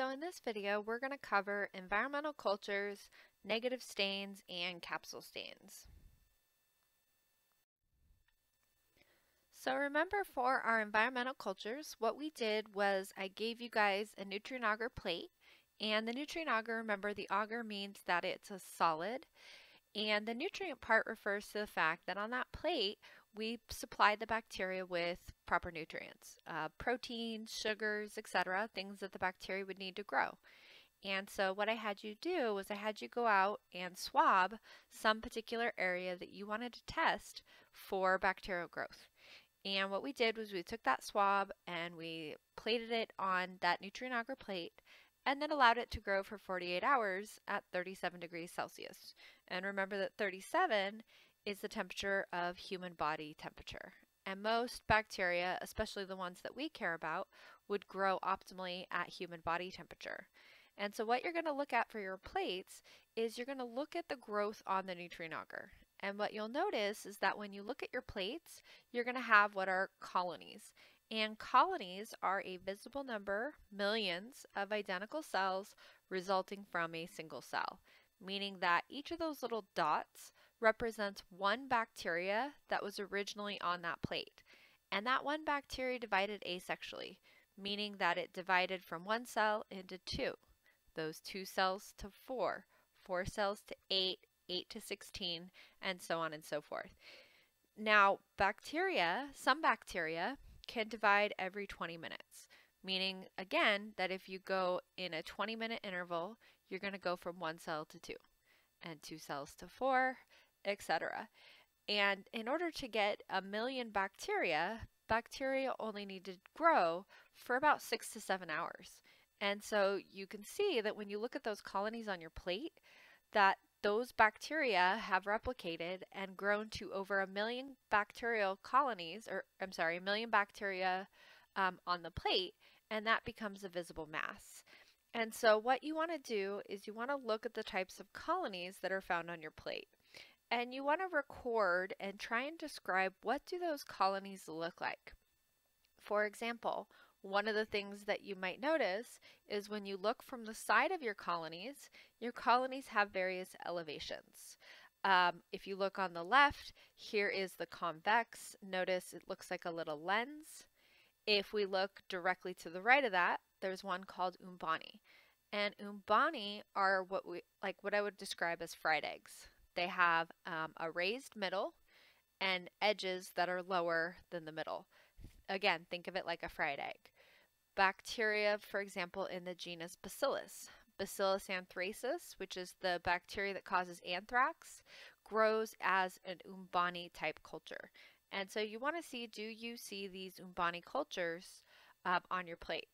So in this video, we're going to cover environmental cultures, negative stains, and capsule stains. So remember for our environmental cultures, what we did was I gave you guys a nutrient agar plate. And the nutrient agar, remember the agar means that it's a solid. And the nutrient part refers to the fact that on that plate, we supplied the bacteria with proper nutrients, uh, proteins, sugars, etc., things that the bacteria would need to grow. And so what I had you do was I had you go out and swab some particular area that you wanted to test for bacterial growth. And what we did was we took that swab and we plated it on that nutrient agar plate and then allowed it to grow for 48 hours at 37 degrees Celsius. And remember that 37 is the temperature of human body temperature. And most bacteria, especially the ones that we care about, would grow optimally at human body temperature. And so what you're going to look at for your plates is you're going to look at the growth on the nutrient agar. And what you'll notice is that when you look at your plates, you're going to have what are colonies. And colonies are a visible number, millions, of identical cells resulting from a single cell, meaning that each of those little dots represents one bacteria that was originally on that plate. And that one bacteria divided asexually, meaning that it divided from one cell into two, those two cells to four, four cells to eight, 8 to 16, and so on and so forth. Now, bacteria, some bacteria, can divide every 20 minutes, meaning, again, that if you go in a 20 minute interval, you're going to go from one cell to two, and two cells to four, etc. And in order to get a million bacteria, bacteria only need to grow for about six to seven hours. And so you can see that when you look at those colonies on your plate, that those bacteria have replicated and grown to over a million bacterial colonies, or I'm sorry, a million bacteria um, on the plate, and that becomes a visible mass. And so what you want to do is you want to look at the types of colonies that are found on your plate. And you want to record and try and describe what do those colonies look like. For example, one of the things that you might notice is when you look from the side of your colonies, your colonies have various elevations. Um, if you look on the left, here is the convex. Notice it looks like a little lens. If we look directly to the right of that, there's one called umbani. And umbani are what we like what I would describe as fried eggs. They have um, a raised middle and edges that are lower than the middle. Again, think of it like a fried egg. Bacteria, for example, in the genus Bacillus. Bacillus anthracis, which is the bacteria that causes anthrax, grows as an Umbani type culture. And so you want to see, do you see these Umbani cultures um, on your plate?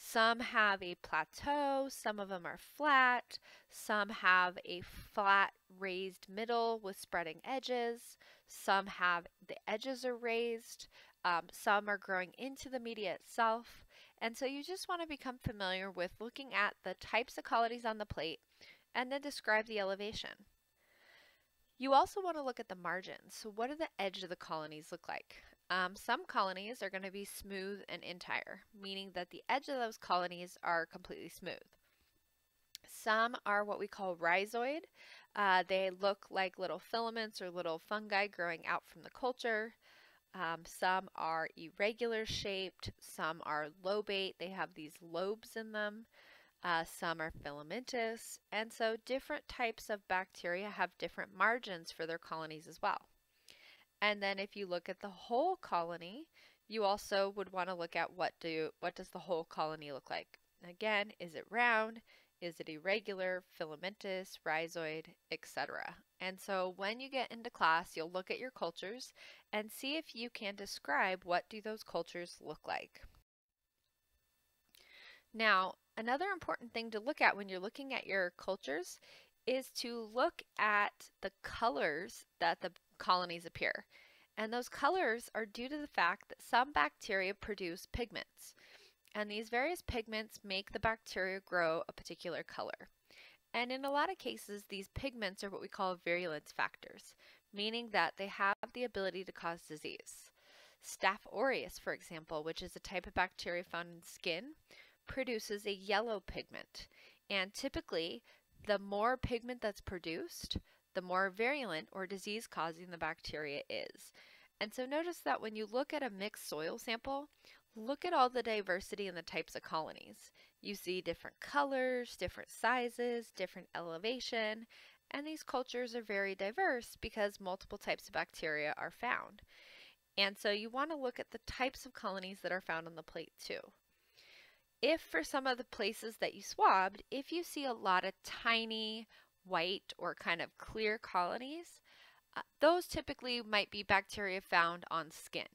Some have a plateau, some of them are flat, some have a flat raised middle with spreading edges, some have the edges are raised, um, some are growing into the media itself. And so you just want to become familiar with looking at the types of colonies on the plate and then describe the elevation. You also want to look at the margins. So what do the edge of the colonies look like? Um, some colonies are going to be smooth and entire, meaning that the edge of those colonies are completely smooth. Some are what we call rhizoid. Uh, they look like little filaments or little fungi growing out from the culture. Um, some are irregular shaped, some are lobate, they have these lobes in them. Uh, some are filamentous, and so different types of bacteria have different margins for their colonies as well. And then if you look at the whole colony, you also would want to look at what do what does the whole colony look like. Again, is it round? Is it irregular, filamentous, rhizoid, etc.? And so when you get into class, you'll look at your cultures and see if you can describe what do those cultures look like. Now, another important thing to look at when you're looking at your cultures is to look at the colors that the colonies appear. And those colors are due to the fact that some bacteria produce pigments. And these various pigments make the bacteria grow a particular color. And in a lot of cases, these pigments are what we call virulence factors, meaning that they have the ability to cause disease. Staph aureus, for example, which is a type of bacteria found in skin, produces a yellow pigment. And typically, the more pigment that's produced, the more virulent or disease causing the bacteria is. And so notice that when you look at a mixed soil sample, look at all the diversity in the types of colonies. You see different colors, different sizes, different elevation, and these cultures are very diverse because multiple types of bacteria are found. And so you want to look at the types of colonies that are found on the plate too. If for some of the places that you swabbed, if you see a lot of tiny white or kind of clear colonies, uh, those typically might be bacteria found on skin.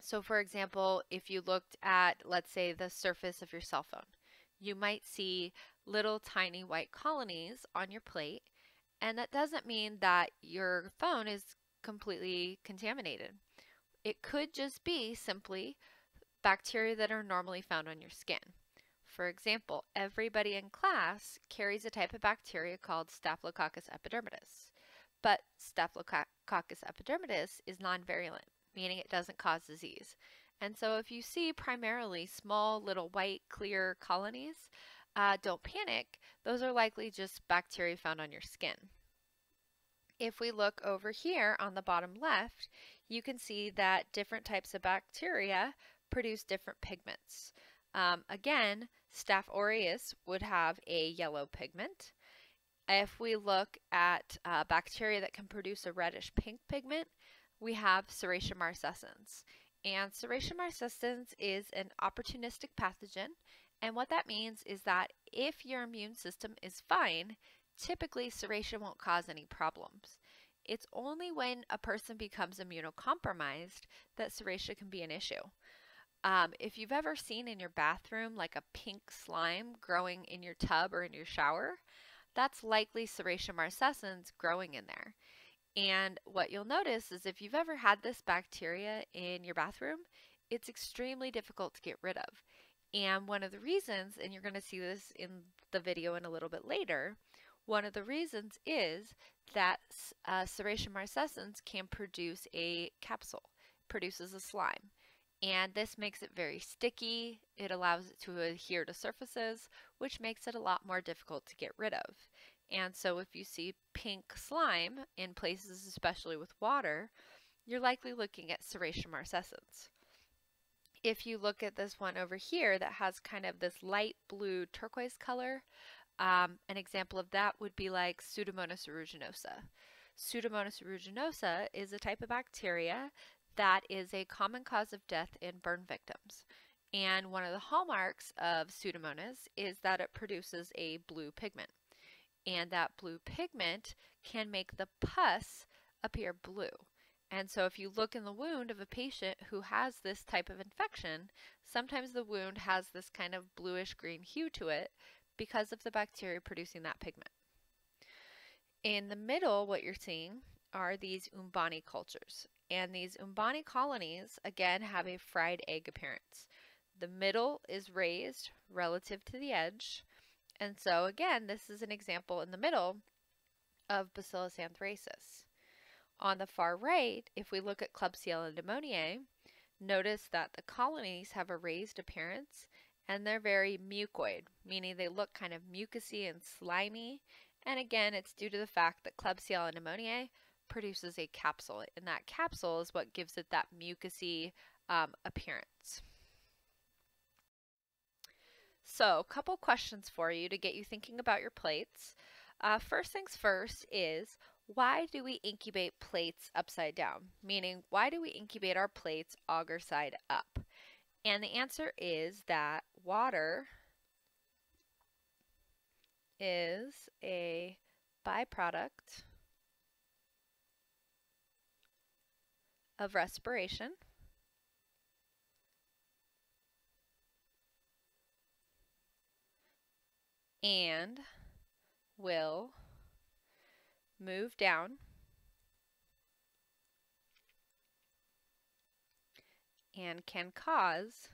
So for example, if you looked at, let's say, the surface of your cell phone, you might see little tiny white colonies on your plate, and that doesn't mean that your phone is completely contaminated. It could just be simply bacteria that are normally found on your skin. For example, everybody in class carries a type of bacteria called Staphylococcus epidermidis, but Staphylococcus epidermidis is non-virulent, meaning it doesn't cause disease. And so if you see primarily small little white clear colonies, uh, don't panic. Those are likely just bacteria found on your skin. If we look over here on the bottom left, you can see that different types of bacteria produce different pigments. Um, again, Staph aureus would have a yellow pigment. If we look at uh, bacteria that can produce a reddish pink pigment, we have Serratia marcescens. And Serratia marcescens is an opportunistic pathogen. And what that means is that if your immune system is fine, typically Serratia won't cause any problems. It's only when a person becomes immunocompromised that Serratia can be an issue. Um, if you've ever seen in your bathroom like a pink slime growing in your tub or in your shower, that's likely Serratia marcescens growing in there. And what you'll notice is if you've ever had this bacteria in your bathroom, it's extremely difficult to get rid of. And one of the reasons, and you're going to see this in the video in a little bit later, one of the reasons is that uh, Serratia marcescens can produce a capsule, produces a slime. And this makes it very sticky. It allows it to adhere to surfaces, which makes it a lot more difficult to get rid of. And so if you see pink slime in places, especially with water, you're likely looking at Serratia marcescens. If you look at this one over here that has kind of this light blue turquoise color, um, an example of that would be like Pseudomonas aeruginosa. Pseudomonas aeruginosa is a type of bacteria that is a common cause of death in burn victims. And one of the hallmarks of Pseudomonas is that it produces a blue pigment and that blue pigment can make the pus appear blue. And so if you look in the wound of a patient who has this type of infection, sometimes the wound has this kind of bluish green hue to it because of the bacteria producing that pigment. In the middle, what you're seeing are these Umbani cultures. And these Umbani colonies, again, have a fried egg appearance. The middle is raised relative to the edge, and so again, this is an example in the middle of Bacillus anthracis. On the far right, if we look at Klebsiella pneumoniae, notice that the colonies have a raised appearance and they're very mucoid, meaning they look kind of mucousy and slimy. And again, it's due to the fact that Klebsiella pneumoniae produces a capsule, and that capsule is what gives it that mucousy um, appearance. So, a couple questions for you to get you thinking about your plates. Uh, first things first is why do we incubate plates upside down? Meaning, why do we incubate our plates agar side up? And the answer is that water is a byproduct of respiration. and will move down and can cause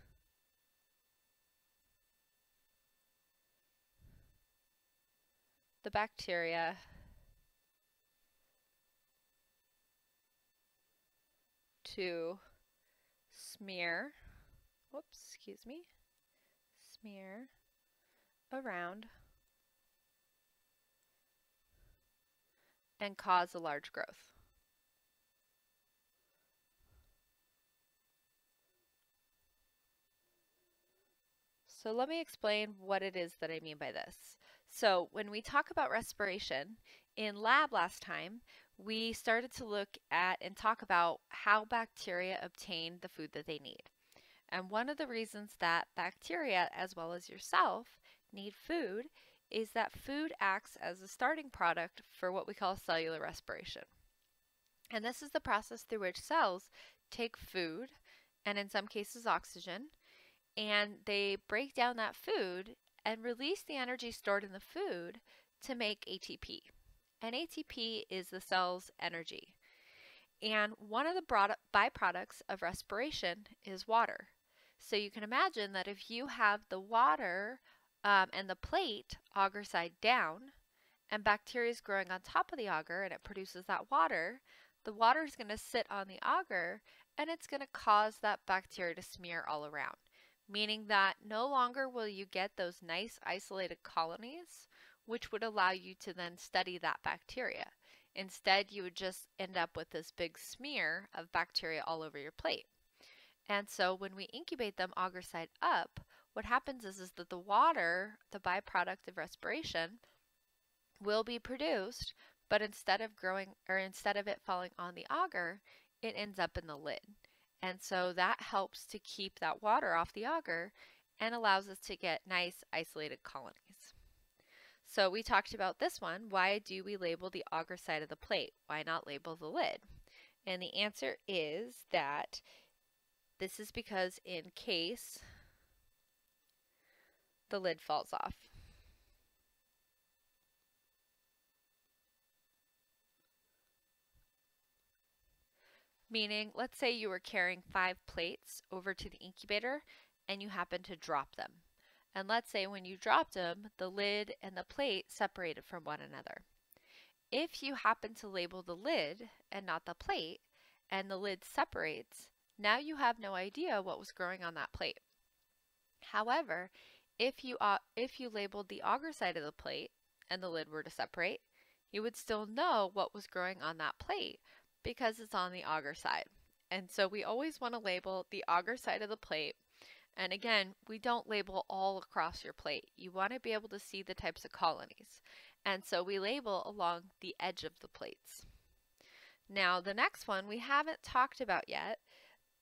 the bacteria to smear, whoops, excuse me, smear around and cause a large growth. So let me explain what it is that I mean by this. So when we talk about respiration, in lab last time, we started to look at and talk about how bacteria obtain the food that they need. And one of the reasons that bacteria, as well as yourself, need food is that food acts as a starting product for what we call cellular respiration. And this is the process through which cells take food, and in some cases oxygen, and they break down that food and release the energy stored in the food to make ATP. And ATP is the cell's energy. And one of the byproducts of respiration is water. So you can imagine that if you have the water um, and the plate agar side down, and bacteria is growing on top of the agar and it produces that water, the water is going to sit on the agar and it's going to cause that bacteria to smear all around meaning that no longer will you get those nice isolated colonies, which would allow you to then study that bacteria. Instead, you would just end up with this big smear of bacteria all over your plate. And so when we incubate them agar side up, what happens is, is that the water, the byproduct of respiration, will be produced, but instead of growing or instead of it falling on the agar, it ends up in the lid. And so that helps to keep that water off the agar and allows us to get nice isolated colonies. So we talked about this one. Why do we label the agar side of the plate? Why not label the lid? And the answer is that this is because in case the lid falls off. Meaning, let's say you were carrying five plates over to the incubator and you happen to drop them. And let's say when you dropped them, the lid and the plate separated from one another. If you happen to label the lid and not the plate, and the lid separates, now you have no idea what was growing on that plate. However, if you, uh, if you labeled the agar side of the plate and the lid were to separate, you would still know what was growing on that plate because it's on the agar side. And so we always want to label the agar side of the plate. And again, we don't label all across your plate. You want to be able to see the types of colonies. And so we label along the edge of the plates. Now, the next one we haven't talked about yet,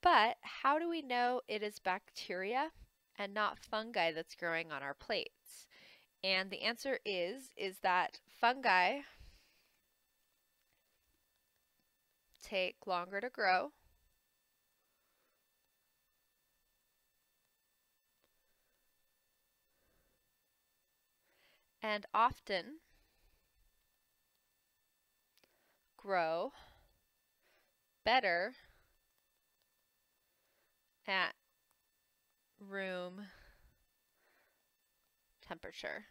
but how do we know it is bacteria and not fungi that's growing on our plates? And the answer is, is that fungi take longer to grow. And often grow better at room temperature.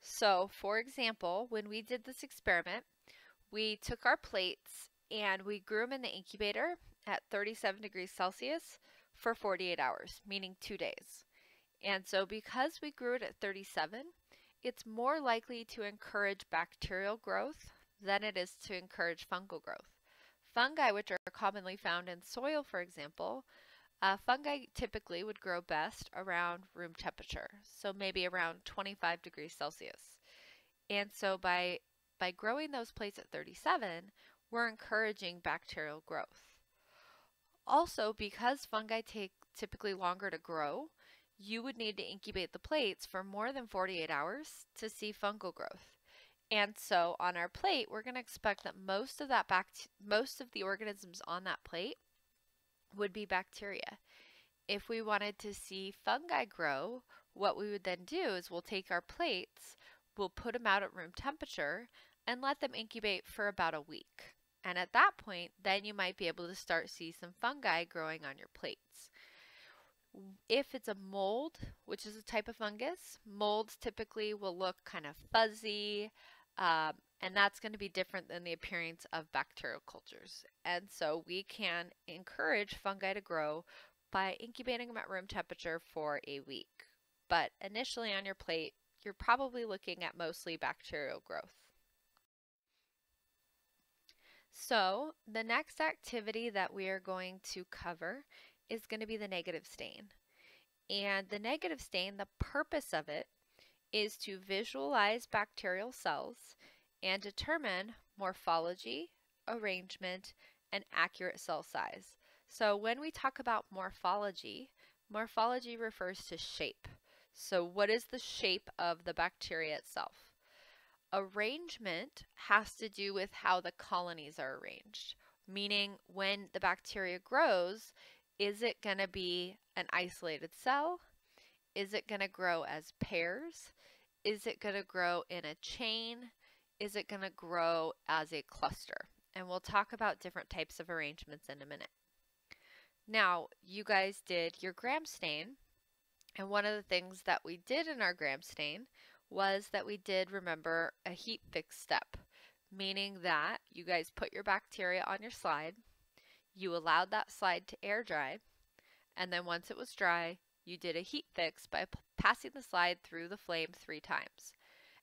So for example, when we did this experiment, we took our plates and we grew them in the incubator at 37 degrees Celsius for 48 hours, meaning two days. And so because we grew it at 37, it's more likely to encourage bacterial growth than it is to encourage fungal growth. Fungi, which are commonly found in soil, for example, uh, fungi typically would grow best around room temperature, so maybe around 25 degrees Celsius. And so by, by growing those plates at 37, we're encouraging bacterial growth. Also, because fungi take typically longer to grow, you would need to incubate the plates for more than 48 hours to see fungal growth. And so on our plate, we're going to expect that most of that bact most of the organisms on that plate would be bacteria. If we wanted to see fungi grow, what we would then do is we'll take our plates, we'll put them out at room temperature, and let them incubate for about a week. And at that point, then you might be able to start see some fungi growing on your plates. If it's a mold, which is a type of fungus, molds typically will look kind of fuzzy, um, and that's going to be different than the appearance of bacterial cultures. And so we can encourage fungi to grow by incubating them at room temperature for a week. But initially on your plate, you're probably looking at mostly bacterial growth. So the next activity that we are going to cover is going to be the negative stain. And the negative stain, the purpose of it is to visualize bacterial cells and determine morphology, arrangement, and accurate cell size. So when we talk about morphology, morphology refers to shape. So what is the shape of the bacteria itself? Arrangement has to do with how the colonies are arranged, meaning when the bacteria grows, is it going to be an isolated cell? Is it going to grow as pairs? Is it going to grow in a chain? Is it going to grow as a cluster? And we'll talk about different types of arrangements in a minute. Now, you guys did your gram stain, and one of the things that we did in our gram stain was that we did remember a heat fix step, meaning that you guys put your bacteria on your slide, you allowed that slide to air dry, and then once it was dry, you did a heat fix by passing the slide through the flame three times.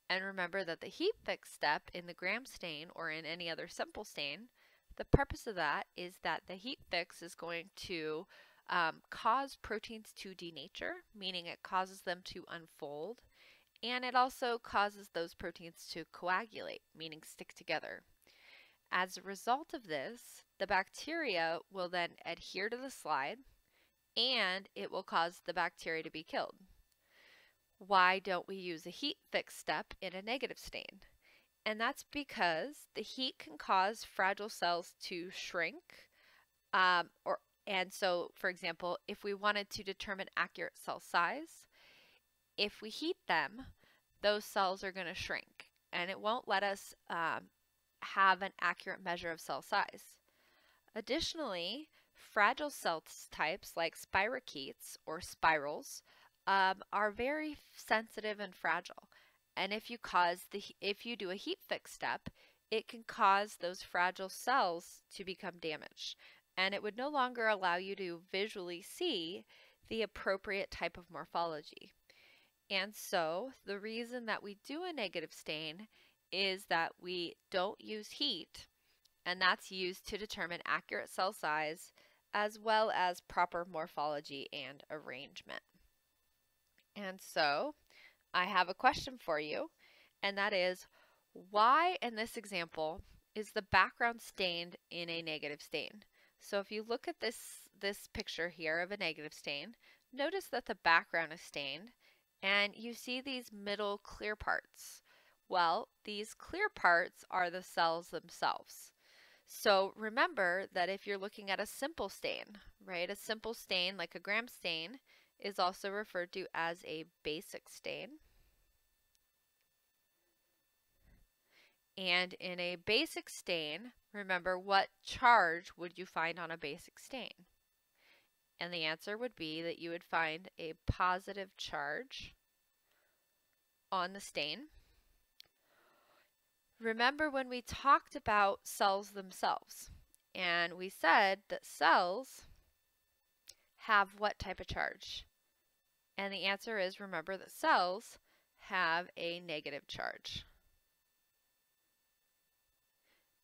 And remember that the heat fix step in the gram stain or in any other simple stain, the purpose of that is that the heat fix is going to um, cause proteins to denature, meaning it causes them to unfold, and it also causes those proteins to coagulate, meaning stick together. As a result of this, the bacteria will then adhere to the slide, and it will cause the bacteria to be killed. Why don't we use a heat fix step in a negative stain? And that's because the heat can cause fragile cells to shrink. Um, or And so, for example, if we wanted to determine accurate cell size, if we heat them, those cells are going to shrink and it won't let us um, have an accurate measure of cell size. Additionally, Fragile cell types like spirochetes or spirals um, are very sensitive and fragile. And if you cause the if you do a heat fix step, it can cause those fragile cells to become damaged. And it would no longer allow you to visually see the appropriate type of morphology. And so the reason that we do a negative stain is that we don't use heat, and that's used to determine accurate cell size as well as proper morphology and arrangement. And so I have a question for you, and that is why in this example is the background stained in a negative stain? So if you look at this, this picture here of a negative stain, notice that the background is stained and you see these middle clear parts. Well, these clear parts are the cells themselves. So remember that if you're looking at a simple stain, right, a simple stain like a gram stain is also referred to as a basic stain. And in a basic stain, remember what charge would you find on a basic stain? And the answer would be that you would find a positive charge on the stain. Remember when we talked about cells themselves and we said that cells have what type of charge? And the answer is remember that cells have a negative charge.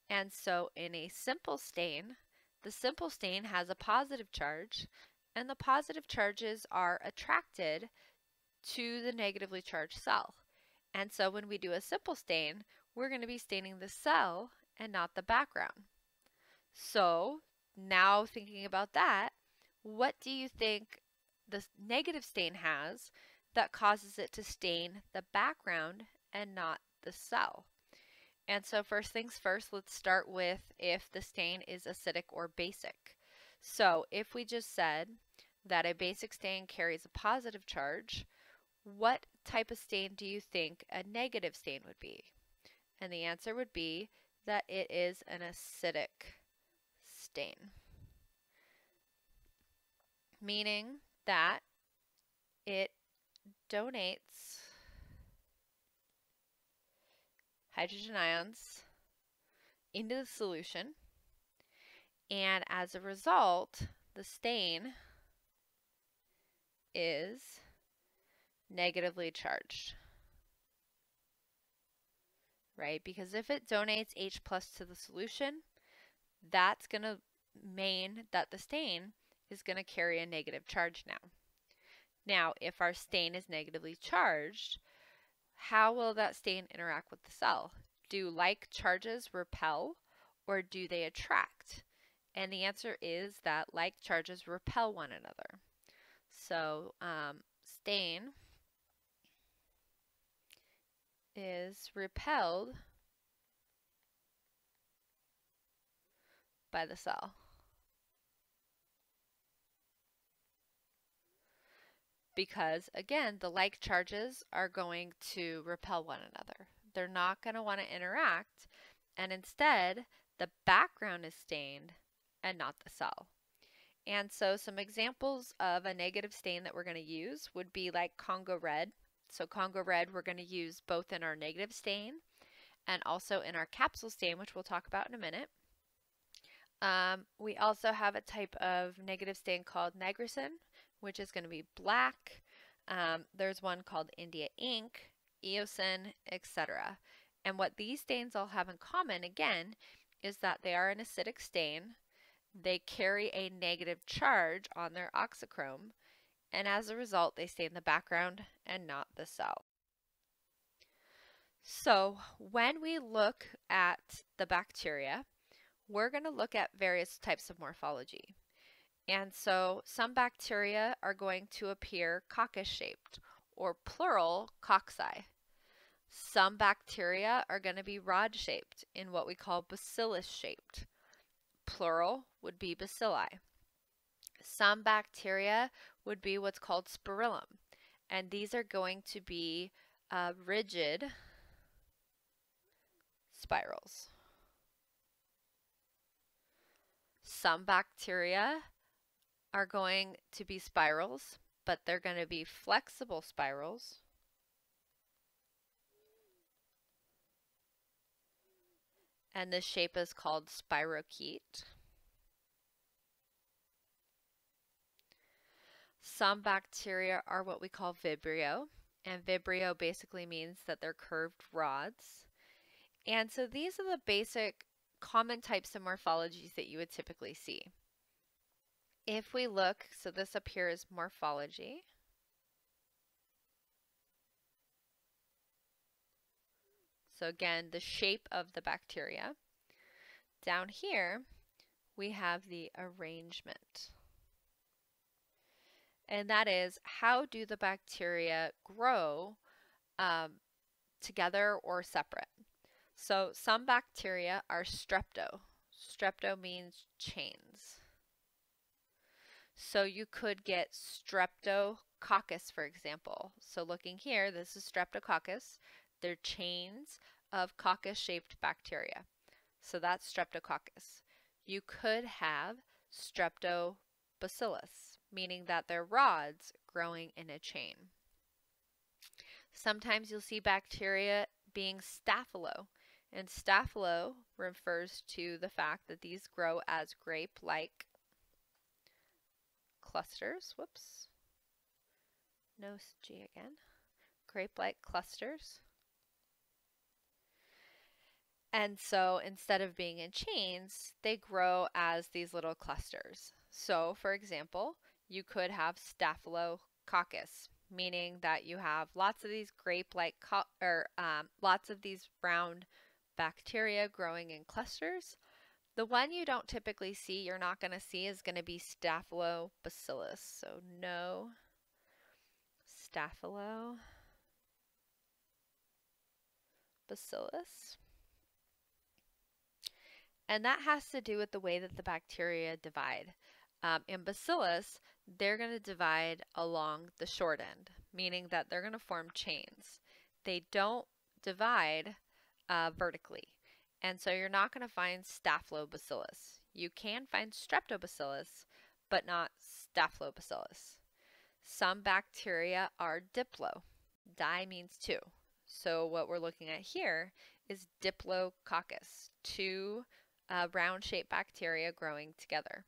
And so in a simple stain, the simple stain has a positive charge and the positive charges are attracted to the negatively charged cell. And so when we do a simple stain, we're going to be staining the cell and not the background. So now thinking about that, what do you think the negative stain has that causes it to stain the background and not the cell? And so first things first, let's start with if the stain is acidic or basic. So if we just said that a basic stain carries a positive charge, what type of stain do you think a negative stain would be? And the answer would be that it is an acidic stain. Meaning that it donates hydrogen ions into the solution. And as a result, the stain is negatively charged. Right? Because if it donates H plus to the solution, that's going to mean that the stain is going to carry a negative charge now. Now, if our stain is negatively charged, how will that stain interact with the cell? Do like charges repel or do they attract? And the answer is that like charges repel one another. So um, stain is repelled by the cell. Because again, the like charges are going to repel one another. They're not going to want to interact and instead the background is stained and not the cell. And so some examples of a negative stain that we're going to use would be like Congo red. So Congo red we're going to use both in our negative stain and also in our capsule stain, which we'll talk about in a minute. Um, we also have a type of negative stain called nigrosin, which is going to be black. Um, there's one called India ink, eosin, etc. And what these stains all have in common, again, is that they are an acidic stain they carry a negative charge on their auxochrome, and as a result, they stay in the background and not the cell. So when we look at the bacteria, we're going to look at various types of morphology. And so some bacteria are going to appear coccus-shaped or plural cocci. Some bacteria are going to be rod-shaped in what we call bacillus-shaped plural would be bacilli. Some bacteria would be what's called spirillum, and these are going to be uh, rigid spirals. Some bacteria are going to be spirals, but they're going to be flexible spirals. and this shape is called spirochete. Some bacteria are what we call vibrio, and vibrio basically means that they're curved rods. And so these are the basic common types of morphologies that you would typically see. If we look, so this up here is morphology. So again, the shape of the bacteria. Down here, we have the arrangement. And that is, how do the bacteria grow um, together or separate? So some bacteria are strepto. Strepto means chains. So you could get streptococcus, for example. So looking here, this is streptococcus. They're chains of coccus-shaped bacteria. So that's streptococcus. You could have streptobacillus, meaning that they're rods growing in a chain. Sometimes you'll see bacteria being staphylo, and staphylo refers to the fact that these grow as grape-like clusters. Whoops. No G again. Grape-like clusters. And so instead of being in chains, they grow as these little clusters. So for example, you could have staphylococcus, meaning that you have lots of these grape-like or um, lots of these round bacteria growing in clusters. The one you don't typically see, you're not going to see, is going to be Staphylobacillus. So no Staphylobacillus. And that has to do with the way that the bacteria divide. Um, in bacillus, they're going to divide along the short end, meaning that they're going to form chains. They don't divide uh, vertically. And so you're not going to find Staphylobacillus. You can find Streptobacillus, but not Staphylobacillus. Some bacteria are diplo. Di means two. So what we're looking at here is Diplococcus, two uh, round-shaped bacteria growing together.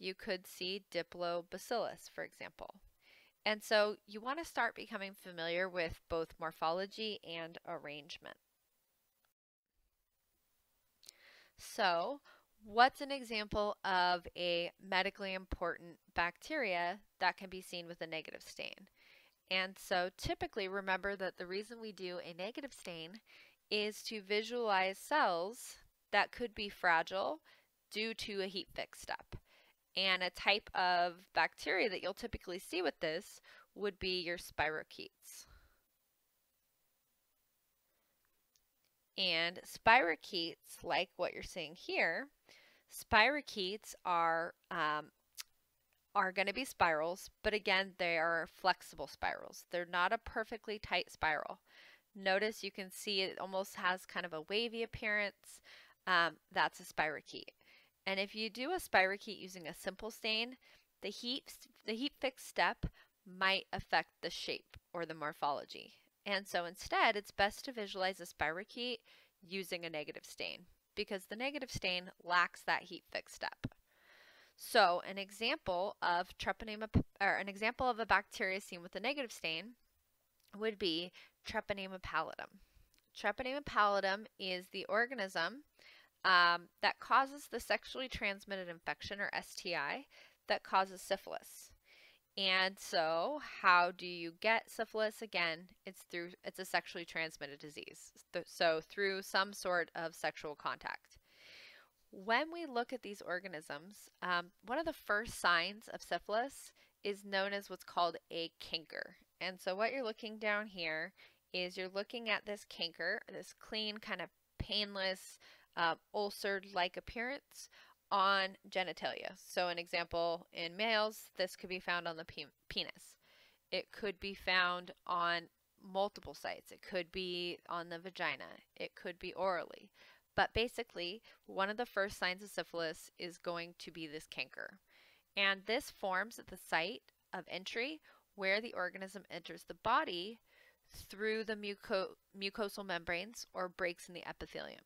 You could see Diplobacillus, for example. And so you want to start becoming familiar with both morphology and arrangement. So what's an example of a medically important bacteria that can be seen with a negative stain? And so typically remember that the reason we do a negative stain is to visualize cells that could be fragile due to a heat fix step. And a type of bacteria that you'll typically see with this would be your spirochetes. And spirochetes, like what you're seeing here, spirochetes are um, are going to be spirals, but again, they are flexible spirals. They're not a perfectly tight spiral. Notice you can see it almost has kind of a wavy appearance. Um, that's a spirochete. And if you do a spirochete using a simple stain, the heat, the heat fix step might affect the shape or the morphology. And so instead, it's best to visualize a spirochete using a negative stain because the negative stain lacks that heat fix step. So an example of treponema, or an example of a bacteria seen with a negative stain would be Treponema pallidum. Treponema pallidum is the organism um, that causes the sexually transmitted infection or STI that causes syphilis. And so, how do you get syphilis? Again, it's through it's a sexually transmitted disease. So, through some sort of sexual contact. When we look at these organisms, um, one of the first signs of syphilis is known as what's called a canker. And so, what you're looking down here is you're looking at this canker, this clean, kind of painless, uh, ulcer-like appearance on genitalia. So an example in males, this could be found on the pe penis. It could be found on multiple sites. It could be on the vagina. It could be orally. But basically, one of the first signs of syphilis is going to be this canker. And this forms at the site of entry where the organism enters the body through the muco mucosal membranes or breaks in the epithelium.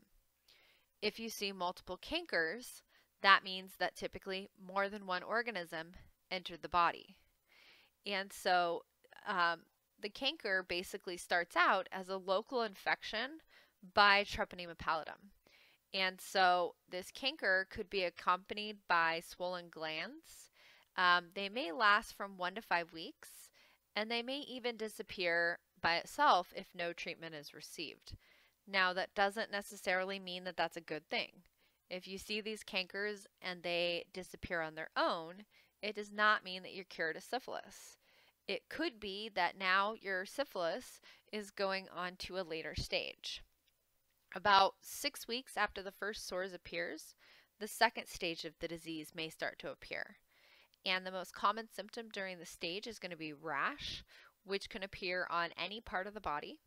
If you see multiple cankers, that means that typically more than one organism entered the body. And so um, the canker basically starts out as a local infection by Treponema pallidum. And so this canker could be accompanied by swollen glands. Um, they may last from one to five weeks, and they may even disappear by itself if no treatment is received. Now, that doesn't necessarily mean that that's a good thing. If you see these cankers and they disappear on their own, it does not mean that you're cured of syphilis. It could be that now your syphilis is going on to a later stage. About six weeks after the first sores appears, the second stage of the disease may start to appear. And the most common symptom during the stage is going to be rash, which can appear on any part of the body.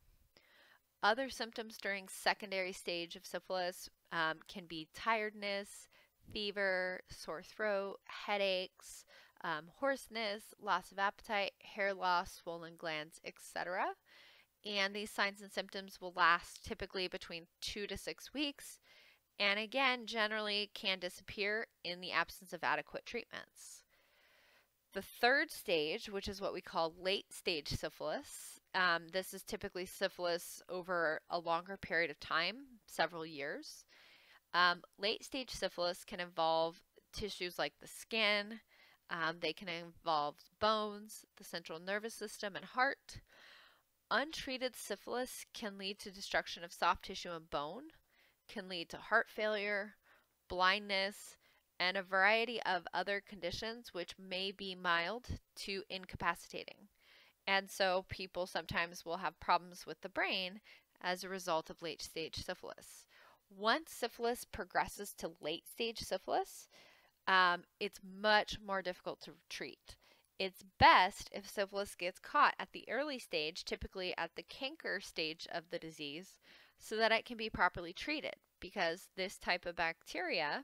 Other symptoms during secondary stage of syphilis um, can be tiredness, fever, sore throat, headaches, um, hoarseness, loss of appetite, hair loss, swollen glands, etc. And these signs and symptoms will last typically between two to six weeks, and again, generally can disappear in the absence of adequate treatments. The third stage, which is what we call late stage syphilis, um, this is typically syphilis over a longer period of time, several years. Um, late stage syphilis can involve tissues like the skin, um, they can involve bones, the central nervous system, and heart. Untreated syphilis can lead to destruction of soft tissue and bone, can lead to heart failure, blindness, and a variety of other conditions which may be mild to incapacitating. And so people sometimes will have problems with the brain as a result of late stage syphilis. Once syphilis progresses to late stage syphilis, um, it's much more difficult to treat. It's best if syphilis gets caught at the early stage, typically at the canker stage of the disease, so that it can be properly treated because this type of bacteria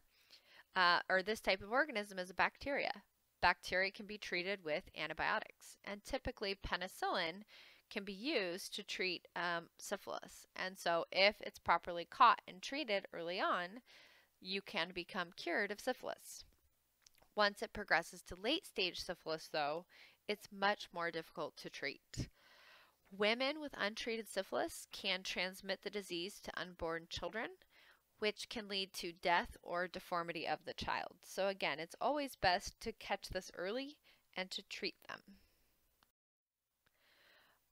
uh, or this type of organism is a bacteria bacteria can be treated with antibiotics. And typically penicillin can be used to treat um, syphilis. And so if it's properly caught and treated early on, you can become cured of syphilis. Once it progresses to late stage syphilis, though, it's much more difficult to treat. Women with untreated syphilis can transmit the disease to unborn children, which can lead to death or deformity of the child. So again, it's always best to catch this early and to treat them.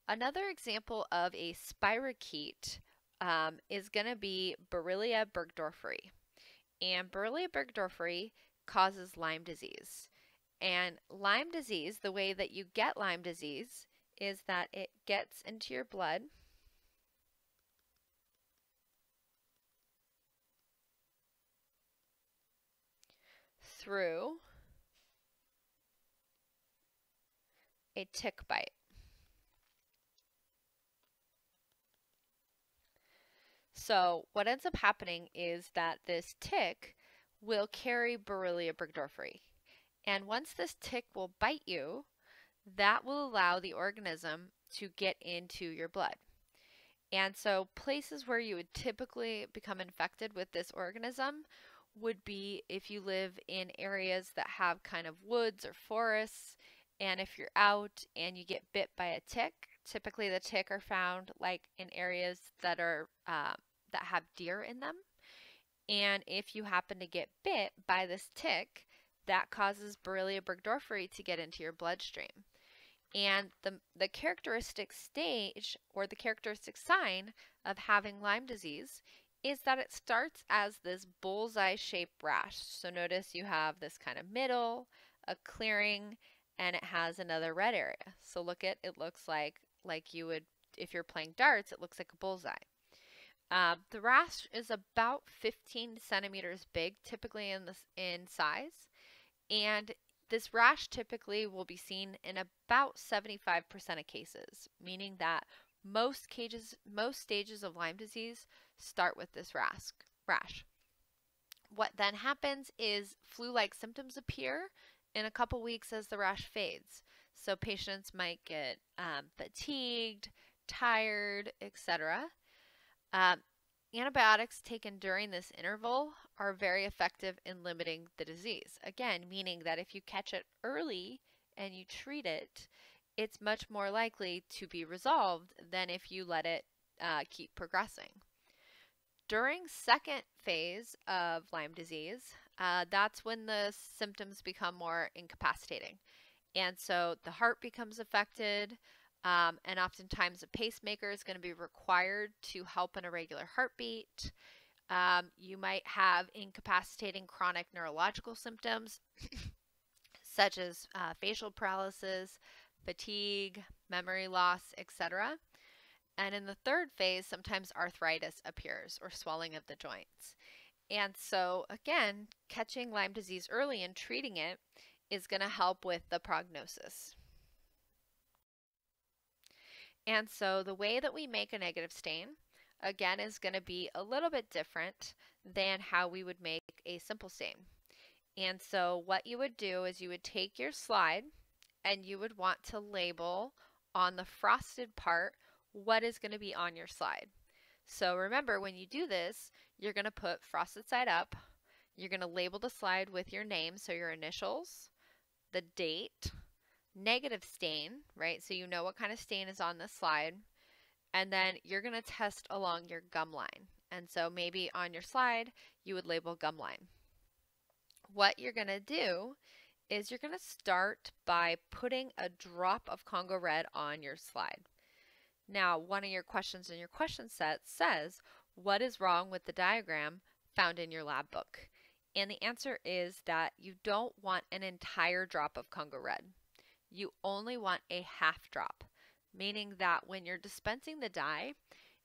Another example of a spirochete um, is going to be Borrelia burgdorferi. And Borrelia burgdorferi causes Lyme disease. And Lyme disease, the way that you get Lyme disease is that it gets into your blood through a tick bite. So what ends up happening is that this tick will carry Borrelia burgdorferi. And once this tick will bite you, that will allow the organism to get into your blood. And so places where you would typically become infected with this organism would be if you live in areas that have kind of woods or forests and if you're out and you get bit by a tick typically the tick are found like in areas that are uh, that have deer in them and if you happen to get bit by this tick that causes Borrelia burgdorferi to get into your bloodstream and the, the characteristic stage or the characteristic sign of having Lyme disease is that it starts as this bullseye shaped rash. So notice you have this kind of middle, a clearing, and it has another red area. So look at it looks like like you would if you're playing darts, it looks like a bullseye. Uh, the rash is about 15 centimeters big, typically in this in size, and this rash typically will be seen in about 75% of cases, meaning that most cages, most stages of Lyme disease start with this rash. What then happens is flu-like symptoms appear in a couple weeks as the rash fades. So patients might get um, fatigued, tired, etc. Um, antibiotics taken during this interval are very effective in limiting the disease. Again, meaning that if you catch it early and you treat it, it's much more likely to be resolved than if you let it uh, keep progressing. During second phase of Lyme disease, uh, that's when the symptoms become more incapacitating. And so the heart becomes affected, um, and oftentimes a pacemaker is going to be required to help an irregular heartbeat. Um, you might have incapacitating chronic neurological symptoms, such as uh, facial paralysis, fatigue, memory loss, etc. And in the third phase, sometimes arthritis appears or swelling of the joints. And so, again, catching Lyme disease early and treating it is going to help with the prognosis. And so, the way that we make a negative stain, again, is going to be a little bit different than how we would make a simple stain. And so, what you would do is you would take your slide and you would want to label on the frosted part what is going to be on your slide. So remember, when you do this, you're going to put frosted side up. You're going to label the slide with your name, so your initials, the date, negative stain, right? So you know what kind of stain is on this slide. And then mm-hmm. you're going to test along your gum line. And so maybe on your slide, you would label gum line. What you're going to do is you're going to start by putting a drop of Congo Red on your slide. Now, one of your questions in your question set says, what is wrong with the diagram found in your lab book? And the answer is that you don't want an entire drop of Congo Red. You only want a half drop, meaning that when you're dispensing the dye,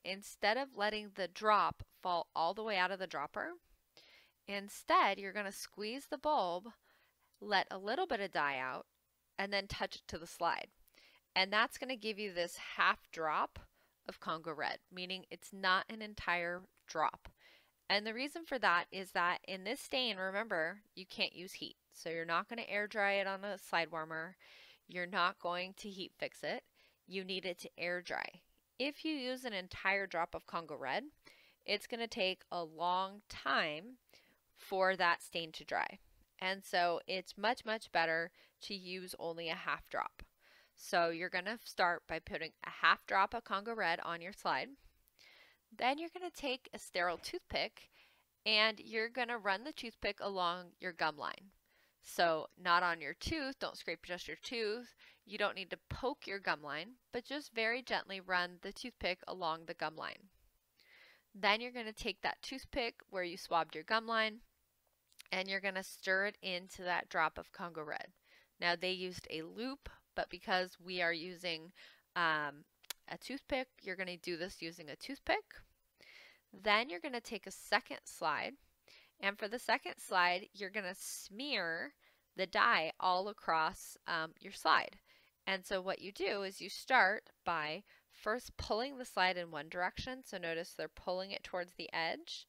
instead of letting the drop fall all the way out of the dropper, instead you're going to squeeze the bulb let a little bit of dye out, and then touch it to the slide. And that's going to give you this half drop of Congo Red, meaning it's not an entire drop. And the reason for that is that in this stain, remember, you can't use heat. So you're not going to air dry it on a slide warmer. You're not going to heat fix it. you need it to air dry. If you use an entire drop of Congo Red, it's going to take a long time for that stain to dry. And so it's much, much better to use only a half drop. So you're going to start by putting a half drop of Congo Red on your slide. Then you're going to take a sterile toothpick and you're going to run the toothpick along your gum line. So not on your tooth, don't scrape just your tooth. You don't need to poke your gum line, but just very gently run the toothpick along the gum line. Then you're going to take that toothpick where you swabbed your gum line and you're going to stir it into that drop of Congo Red. Now they used a loop, but because we are using um, a toothpick, you're going to do this using a toothpick. Then you're going to take a second slide, and for the second slide, you're going to smear the dye all across um, your slide. And so what you do is you start by first pulling the slide in one direction. So notice they're pulling it towards the edge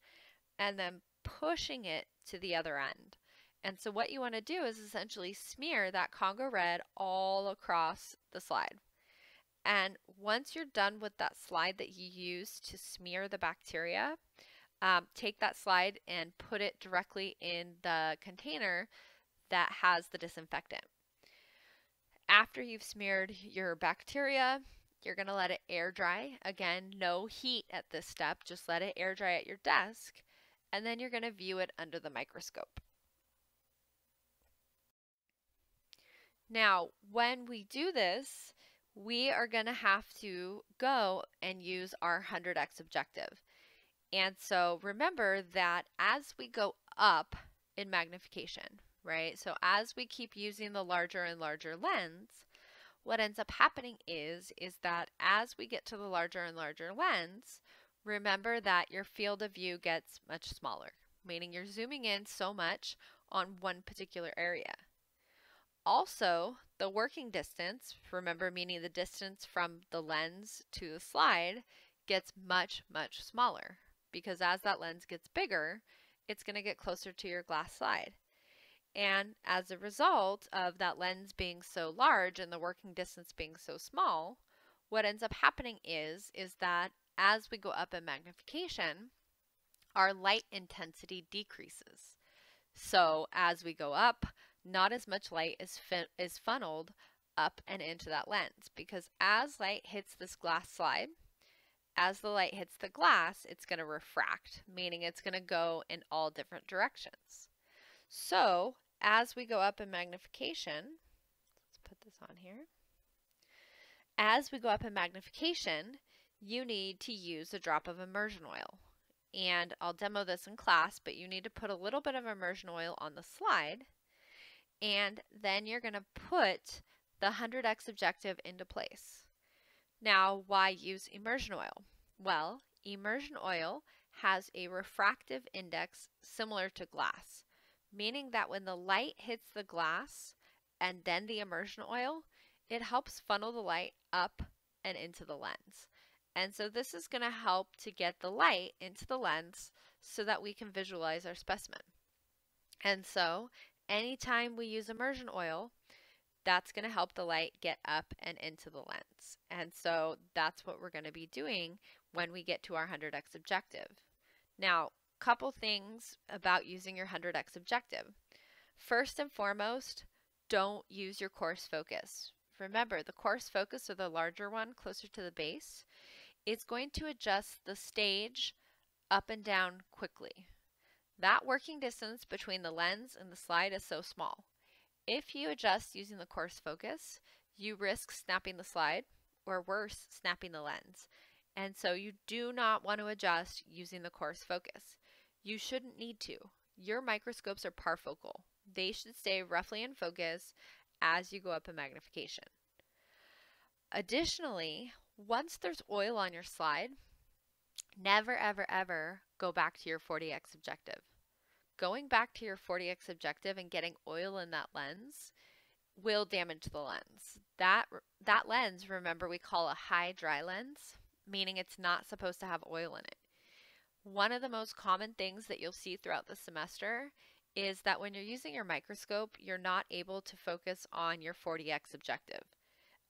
and then pushing it to the other end. And so what you want to do is essentially smear that Congo red all across the slide. And once you're done with that slide that you used to smear the bacteria, um, take that slide and put it directly in the container that has the disinfectant. After you've smeared your bacteria, you're going to let it air dry. Again, no heat at this step, just let it air dry at your desk, and then you're going to view it under the microscope. Now, when we do this, we are going to have to go and use our 100x objective. And so remember that as we go up in magnification, right? So as we keep using the larger and larger lens, what ends up happening is, is that as we get to the larger and larger lens, remember that your field of view gets much smaller, meaning you're zooming in so much on one particular area. Also, the working distance, remember meaning the distance from the lens to the slide, gets much, much smaller because as that lens gets bigger, it's going to get closer to your glass slide. And as a result of that lens being so large and the working distance being so small, what ends up happening is, is that as we go up in magnification, our light intensity decreases. So as we go up, not as much light is, is funneled up and into that lens because as light hits this glass slide, as the light hits the glass, it's going to refract, meaning it's going to go in all different directions. So as we go up in magnification, let's put this on here. As we go up in magnification, you need to use a drop of immersion oil. And I'll demo this in class, but you need to put a little bit of immersion oil on the slide. And then you're going to put the 100x objective into place. Now, why use immersion oil? Well, immersion oil has a refractive index similar to glass meaning that when the light hits the glass and then the immersion oil, it helps funnel the light up and into the lens. And so this is going to help to get the light into the lens so that we can visualize our specimen. And so anytime we use immersion oil, that's going to help the light get up and into the lens. And so that's what we're going to be doing when we get to our 100x objective. Now, couple things about using your 100x objective. First and foremost, don't use your coarse focus. Remember, the coarse focus, or the larger one closer to the base, is going to adjust the stage up and down quickly. That working distance between the lens and the slide is so small. If you adjust using the coarse focus, you risk snapping the slide, or worse, snapping the lens. And so you do not want to adjust using the coarse focus. You shouldn't need to. Your microscopes are parfocal. They should stay roughly in focus as you go up in magnification. Additionally, once there's oil on your slide, never ever ever go back to your 40x objective. Going back to your 40x objective and getting oil in that lens will damage the lens. That that lens, remember we call a high dry lens, meaning it's not supposed to have oil in it. One of the most common things that you'll see throughout the semester is that when you're using your microscope, you're not able to focus on your 40x objective.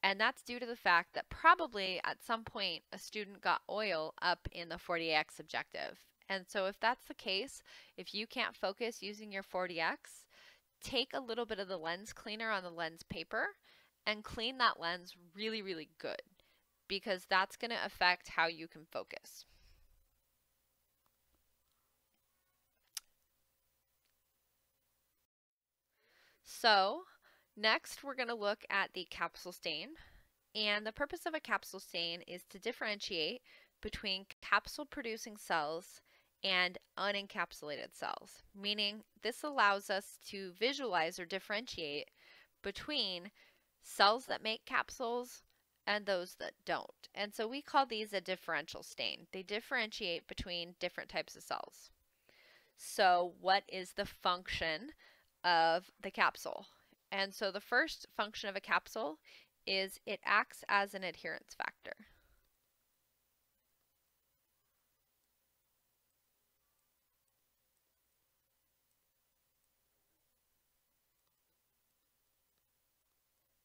And that's due to the fact that probably at some point a student got oil up in the 40x objective. And so if that's the case, if you can't focus using your 40x, take a little bit of the lens cleaner on the lens paper and clean that lens really, really good because that's going to affect how you can focus. So next we're going to look at the capsule stain. And the purpose of a capsule stain is to differentiate between capsule producing cells and unencapsulated cells, meaning this allows us to visualize or differentiate between cells that make capsules and those that don't. And so we call these a differential stain. They differentiate between different types of cells. So what is the function of the capsule? And so the first function of a capsule is it acts as an adherence factor.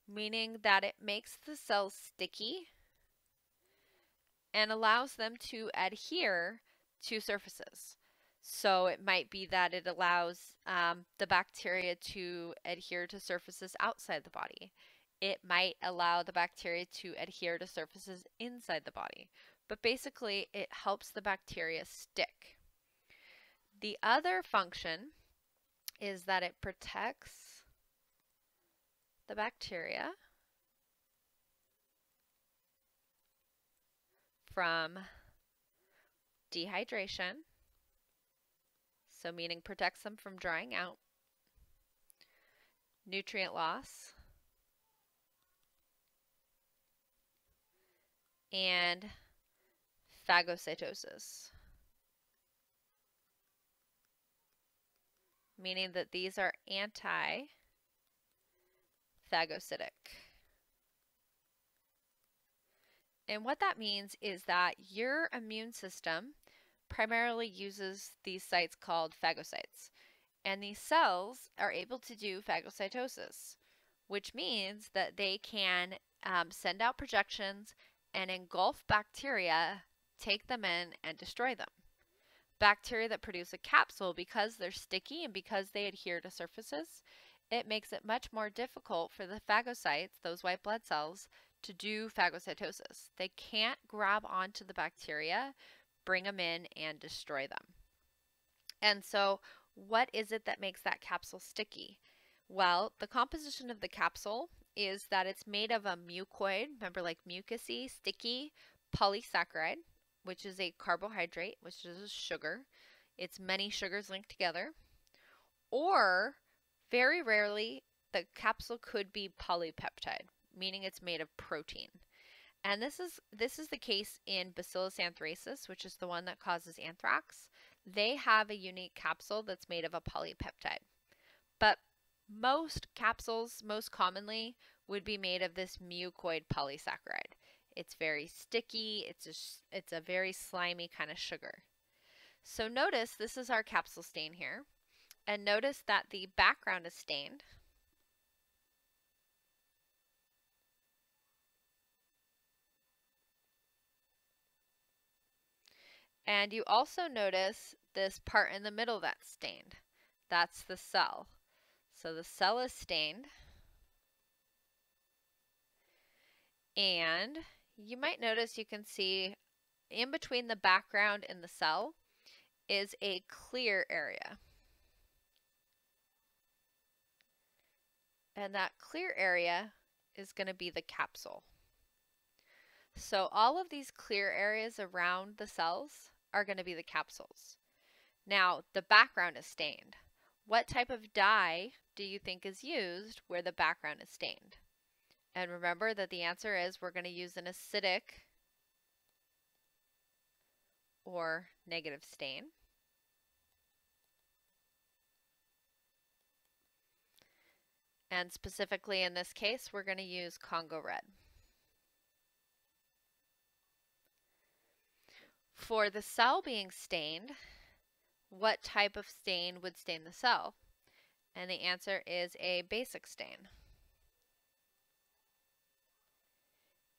meaning that it makes the cells sticky and allows them to adhere to surfaces. So it might be that it allows um, the bacteria to adhere to surfaces outside the body. It might allow the bacteria to adhere to surfaces inside the body. But basically, it helps the bacteria stick. The other function is that it protects the bacteria from dehydration, so meaning protects them from drying out, nutrient loss, and phagocytosis. Meaning that these are anti phagocytic. And what that means is that your immune system primarily uses these sites called phagocytes. And these cells are able to do phagocytosis, which means that they can um, send out projections and engulf bacteria, take them in, and destroy them. Bacteria that produce a capsule, because they're sticky and because they adhere to surfaces, it makes it much more difficult for the phagocytes, those white blood cells, to do phagocytosis. They can't grab onto the bacteria, bring them in, and destroy them. And so, what is it that makes that capsule sticky? Well, the composition of the capsule is that it's made of a mucoid, remember like mucousy, sticky polysaccharide, which is a carbohydrate, which is a sugar. It's many sugars linked together. Or very rarely, the capsule could be polypeptide, meaning it's made of protein. And this is this is the case in Bacillus anthracis, which is the one that causes anthrax. They have a unique capsule that's made of a polypeptide. But most capsules, most commonly, would be made of this mucoid polysaccharide. It's very sticky, it's a, it's a very slimy kind of sugar. So notice this is our capsule stain here. And notice that the background is stained. And you also notice this part in the middle that's stained. That's the cell. So the cell is stained. And you might notice you can see in between the background and the cell is a clear area. And that clear area is going to be the capsule. So all of these clear areas around the cells are going to be the capsules. Now, the background is stained. What type of dye do you think is used where the background is stained? And remember that the answer is we're going to use an acidic or negative stain. And specifically in this case, we're going to use Congo Red. For the cell being stained, what type of stain would stain the cell? And the answer is a basic stain.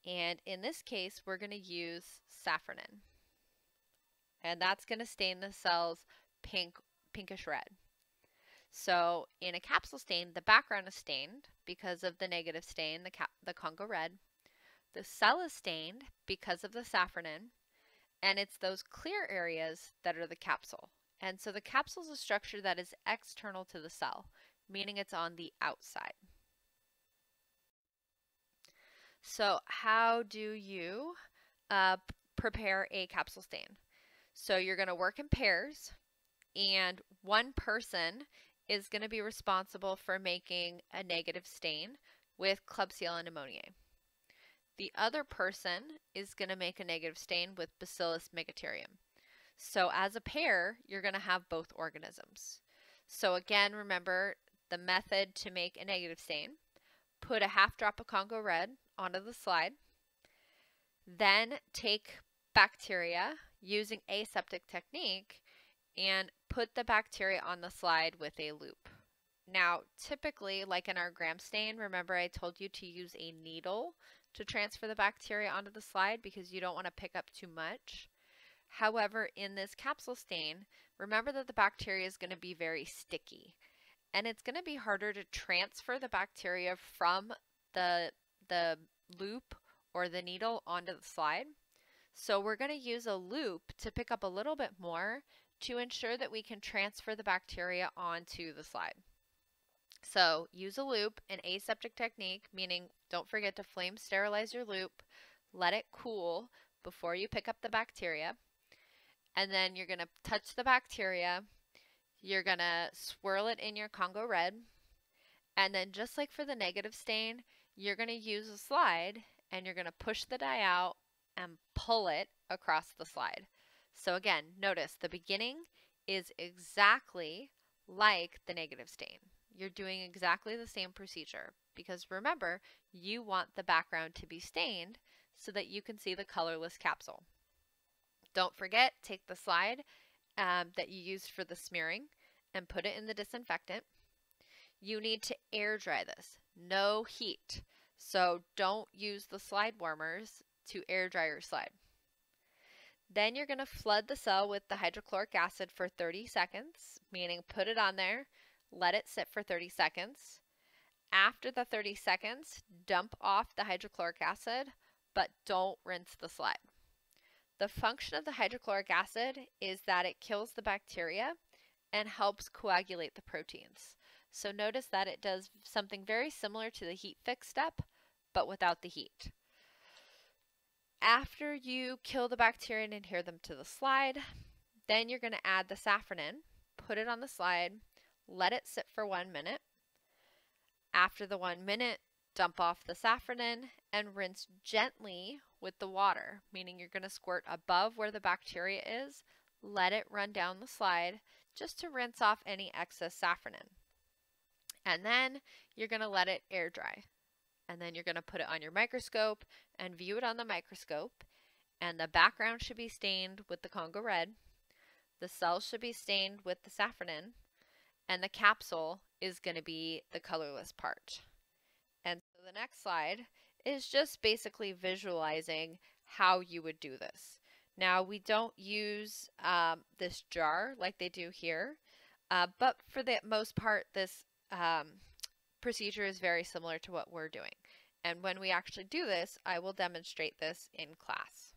And in this case, we're going to use safranin. And that's going to stain the cells pink, pinkish red. So in a capsule stain, the background is stained because of the negative stain, the, the Congo red. The cell is stained because of the safranin, and it's those clear areas that are the capsule. And so the capsule is a structure that is external to the cell, meaning it's on the outside. So how do you uh, prepare a capsule stain? So you're going to work in pairs, and one person is going to be responsible for making a negative stain with Klebsiella pneumoniae. The other person is going to make a negative stain with Bacillus megaterium. So as a pair, you're going to have both organisms. So again, remember the method to make a negative stain. Put a half drop of Congo red onto the slide. Then take bacteria using aseptic technique and put the bacteria on the slide with a loop. Now, typically, like in our gram stain, remember I told you to use a needle to transfer the bacteria onto the slide because you don't want to pick up too much. However, in this capsule stain, remember that the bacteria is going to be very sticky and it's going to be harder to transfer the bacteria from the, the loop or the needle onto the slide. So we're going to use a loop to pick up a little bit more to ensure that we can transfer the bacteria onto the slide. So use a loop, an aseptic technique, meaning don't forget to flame sterilize your loop, let it cool before you pick up the bacteria. And then you're going to touch the bacteria, you're going to swirl it in your Congo red, and then just like for the negative stain, you're going to use a slide and you're going to push the dye out and pull it across the slide. So again, notice the beginning is exactly like the negative stain. You're doing exactly the same procedure because remember, you want the background to be stained so that you can see the colorless capsule. Don't forget, take the slide um, that you used for the smearing and put it in the disinfectant. You need to air dry this, no heat. So don't use the slide warmers to air dry your slide. Then you're going to flood the cell with the hydrochloric acid for 30 seconds, meaning put it on there, let it sit for 30 seconds. After the 30 seconds, dump off the hydrochloric acid, but don't rinse the slide. The function of the hydrochloric acid is that it kills the bacteria and helps coagulate the proteins. So notice that it does something very similar to the heat fix step, but without the heat. After you kill the bacteria and adhere them to the slide, then you're going to add the safranin, put it on the slide, let it sit for one minute. After the one minute, dump off the safranin and rinse gently with the water, meaning you're going to squirt above where the bacteria is, let it run down the slide just to rinse off any excess safranin. And then you're going to let it air dry and then you're going to put it on your microscope and view it on the microscope. And the background should be stained with the Congo red. The cells should be stained with the safranin. And the capsule is going to be the colorless part. And so the next slide is just basically visualizing how you would do this. Now we don't use um, this jar like they do here, uh, but for the most part, this um, procedure is very similar to what we're doing. And when we actually do this, I will demonstrate this in class.